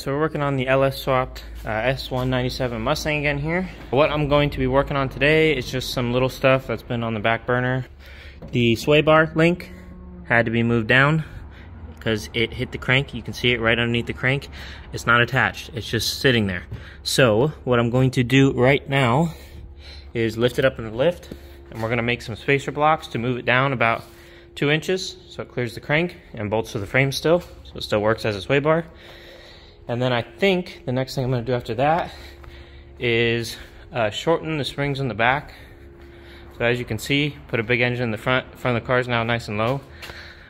so we're working on the LS swapped uh, S197 Mustang again here. What I'm going to be working on today is just some little stuff that's been on the back burner. The sway bar link had to be moved down because it hit the crank. You can see it right underneath the crank. It's not attached, it's just sitting there. So what I'm going to do right now is lift it up in the lift and we're gonna make some spacer blocks to move it down about two inches so it clears the crank and bolts to the frame still so it still works as a sway bar and then I think the next thing I'm going to do after that is uh, shorten the springs in the back. So as you can see put a big engine in the front front of the car is now nice and low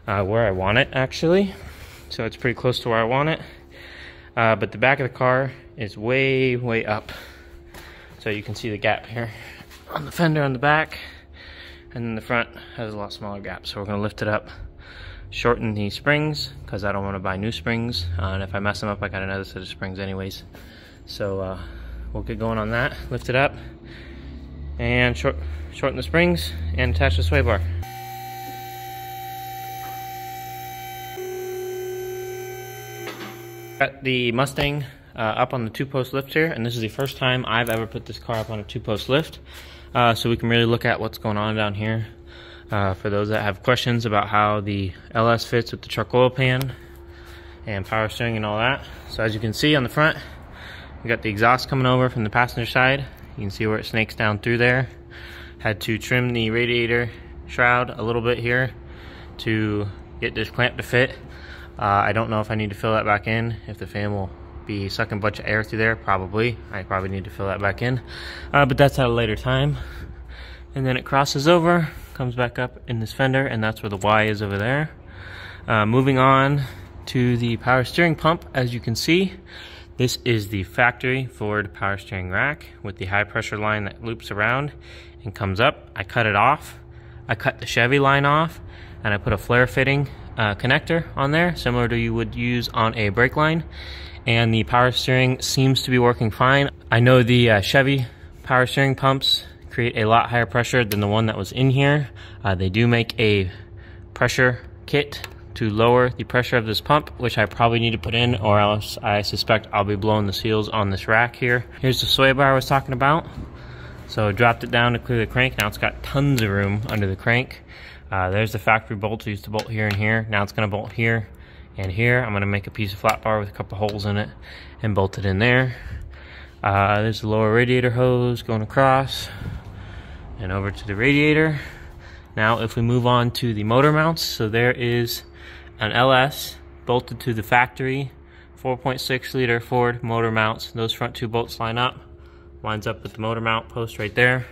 uh, where I want it actually. So it's pretty close to where I want it. Uh, but the back of the car is way way up. So you can see the gap here on the fender on the back. And then the front has a lot smaller gap. So we're gonna lift it up, shorten the springs, because I don't wanna buy new springs. Uh, and if I mess them up, I got another set of springs anyways. So uh, we'll get going on that, lift it up, and short, shorten the springs, and attach the sway bar. Got the Mustang uh, up on the two-post lift here, and this is the first time I've ever put this car up on a two-post lift uh, so we can really look at what's going on down here. Uh, for those that have questions about how the LS fits with the truck oil pan and power steering and all that. So as you can see on the front, we got the exhaust coming over from the passenger side. You can see where it snakes down through there. Had to trim the radiator shroud a little bit here to get this clamp to fit. Uh, I don't know if I need to fill that back in, if the fan will be sucking a bunch of air through there, probably. I probably need to fill that back in. Uh, but that's at a later time. And then it crosses over, comes back up in this fender, and that's where the Y is over there. Uh, moving on to the power steering pump, as you can see, this is the factory Ford power steering rack with the high pressure line that loops around and comes up. I cut it off. I cut the Chevy line off and I put a flare fitting uh, connector on there, similar to you would use on a brake line and the power steering seems to be working fine. I know the uh, Chevy power steering pumps create a lot higher pressure than the one that was in here. Uh, they do make a pressure kit to lower the pressure of this pump, which I probably need to put in or else I suspect I'll be blowing the seals on this rack here. Here's the sway bar I was talking about. So I dropped it down to clear the crank. Now it's got tons of room under the crank. Uh, there's the factory bolts. Used to bolt here and here. Now it's gonna bolt here and here I'm going to make a piece of flat bar with a couple holes in it and bolt it in there. Uh, there's the lower radiator hose going across and over to the radiator. Now if we move on to the motor mounts, so there is an LS bolted to the factory 4.6 liter Ford motor mounts. Those front two bolts line up, lines up with the motor mount post right there.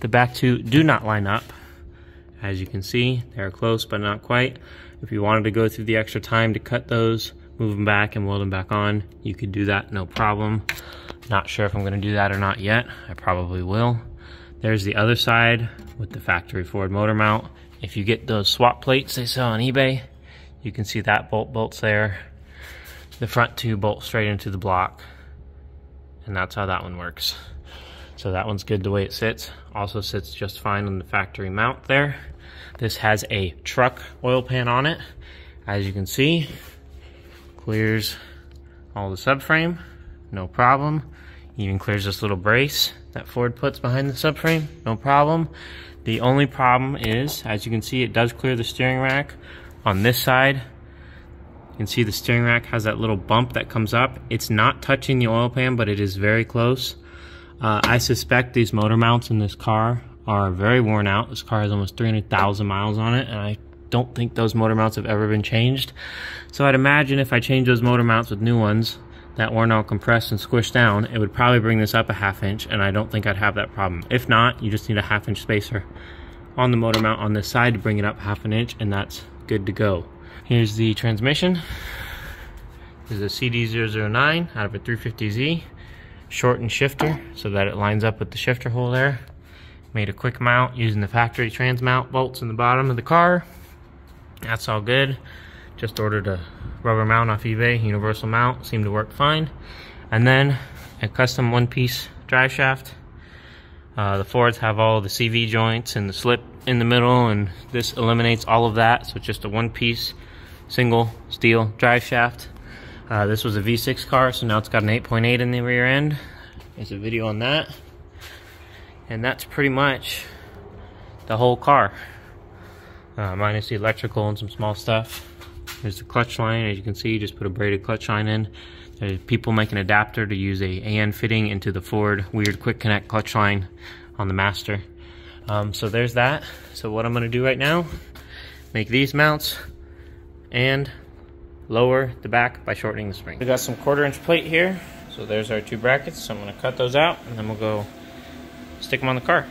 The back two do not line up. As you can see, they're close but not quite. If you wanted to go through the extra time to cut those, move them back and weld them back on, you could do that, no problem. Not sure if I'm gonna do that or not yet. I probably will. There's the other side with the factory Ford motor mount. If you get those swap plates they sell on eBay, you can see that bolt bolts there. The front two bolt straight into the block. And that's how that one works. So that one's good the way it sits. Also sits just fine on the factory mount there. This has a truck oil pan on it. As you can see, clears all the subframe, no problem. Even clears this little brace that Ford puts behind the subframe, no problem. The only problem is, as you can see, it does clear the steering rack. On this side, you can see the steering rack has that little bump that comes up. It's not touching the oil pan, but it is very close. Uh, I suspect these motor mounts in this car are very worn out. This car has almost 300,000 miles on it, and I don't think those motor mounts have ever been changed. So I'd imagine if I change those motor mounts with new ones that weren't all compressed and squished down, it would probably bring this up a half inch, and I don't think I'd have that problem. If not, you just need a half inch spacer on the motor mount on this side to bring it up half an inch, and that's good to go. Here's the transmission. This is a CD009 out of a 350Z shortened shifter so that it lines up with the shifter hole there. Made a quick mount using the factory trans mount bolts in the bottom of the car. That's all good. Just ordered a rubber mount off eBay, universal mount, seemed to work fine. And then a custom one-piece drive shaft. Uh, the Fords have all the CV joints and the slip in the middle, and this eliminates all of that. So it's just a one-piece single steel drive shaft. Uh, this was a V6 car, so now it's got an 8.8 in the rear end. There's a video on that. And that's pretty much the whole car. Uh, minus the electrical and some small stuff. There's the clutch line, as you can see, just put a braided clutch line in. People make an adapter to use a AN fitting into the Ford weird quick connect clutch line on the Master. Um, so there's that. So what I'm gonna do right now, make these mounts and lower the back by shortening the spring. We got some quarter inch plate here. So there's our two brackets. So I'm gonna cut those out and then we'll go stick them on the car.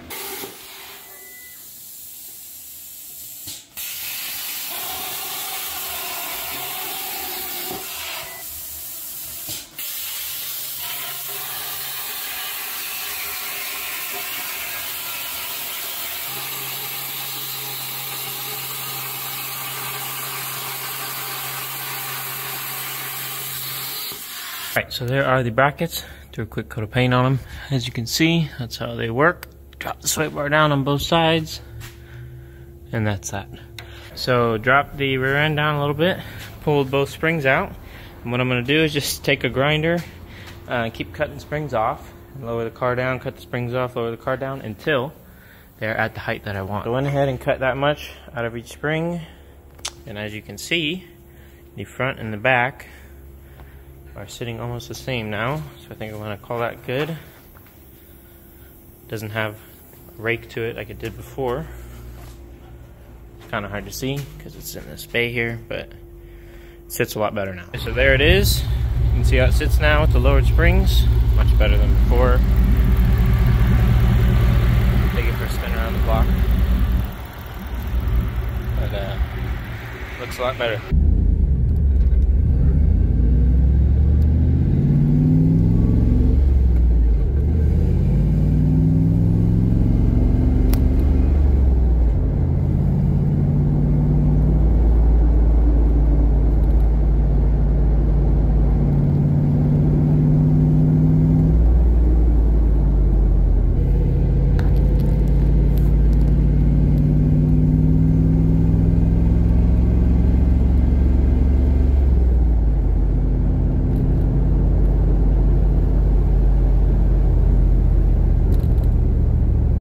Right, so there are the brackets. Do a quick coat of paint on them. As you can see, that's how they work. Drop the sway bar down on both sides. And that's that. So drop the rear end down a little bit. Pull both springs out. And what I'm gonna do is just take a grinder, uh, keep cutting springs off. Lower the car down, cut the springs off, lower the car down until they're at the height that I want. So I went ahead and cut that much out of each spring. And as you can see, the front and the back are sitting almost the same now. So I think I'm gonna call that good. Doesn't have rake to it like it did before. It's kind of hard to see because it's in this bay here, but it sits a lot better now. So there it is. You can see how it sits now with the lowered springs. Much better than before. Take it for a spin around the block. But uh, looks a lot better.